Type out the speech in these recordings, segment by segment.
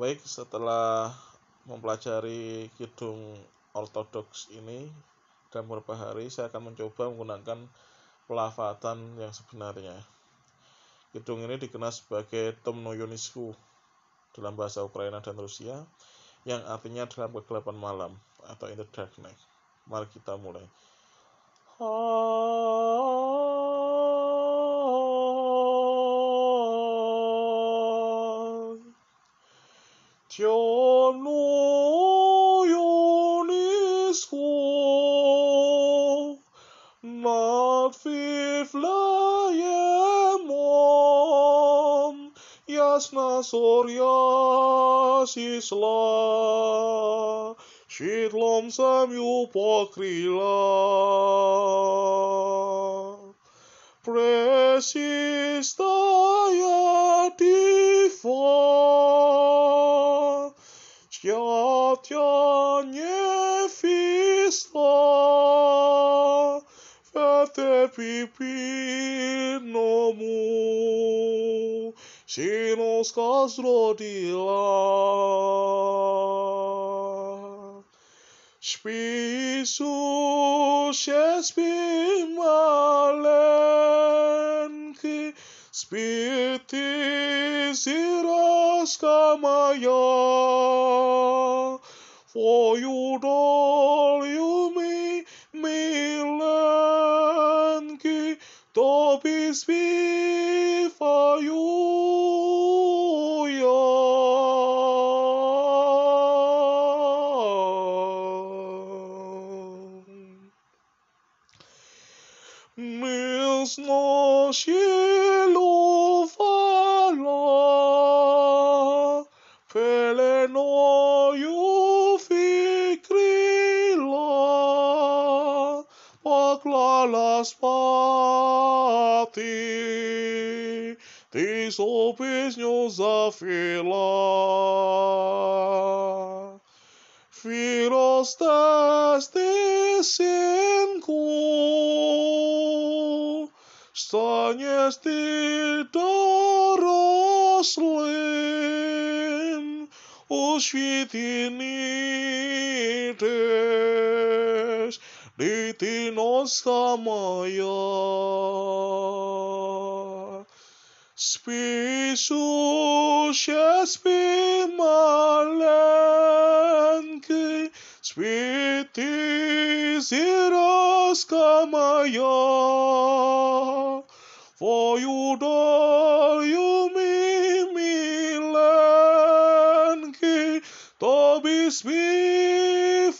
Baik, setelah mempelajari kidung ortodoks ini dalam beberapa hari, saya akan mencoba menggunakan pelafatan yang sebenarnya. Kidung ini dikenal sebagai Tomno Yonisku dalam bahasa Ukraina dan Rusia, yang artinya dalam kegelapan malam atau in the dark night. Mari kita mulai. Jasna sorja sisla, sem ju pokrila. Światła nie fista, fete pipinomu, sinos rodila. Spisu się maleńki, spity ziraska moja, śpiewają Milsno silufala, peleno paklala spati, ty so pieśnią zafila. Firostas ty synku, staniesz ty dorosłym, oświetni też, gdy ty noska moja. Spisu się spi maleńki, spi ty ziraska moja. Twoju doliu mi milenki, tobie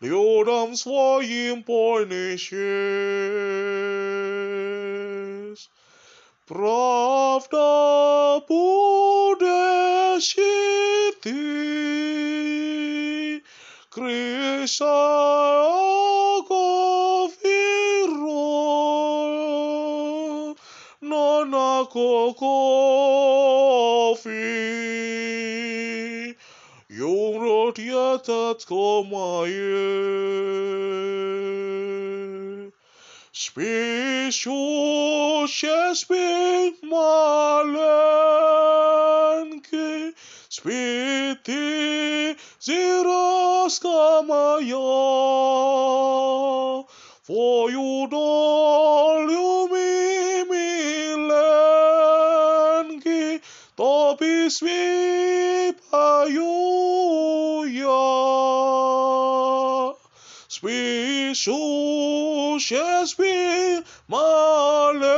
wierzy, людям swoim poniesiesz. Prawda bude się ty, Krysza go wiro, no na kokofi, yung rot yatat komaye. Spiszu się spi maleńki, spity ziraska moja. Twoju doliu mi milenki, tobie śpiewają ja. Spiszu się spi maleńki,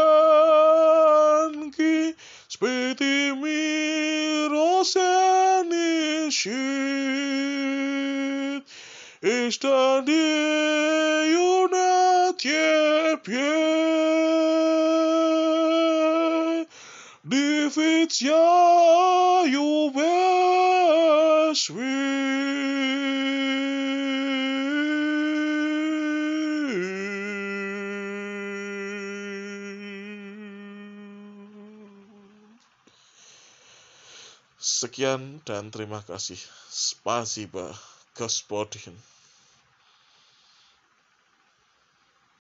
spity mi roseny щит, и штанею Sekian dan terima kasih. Spasiba. Gospodin.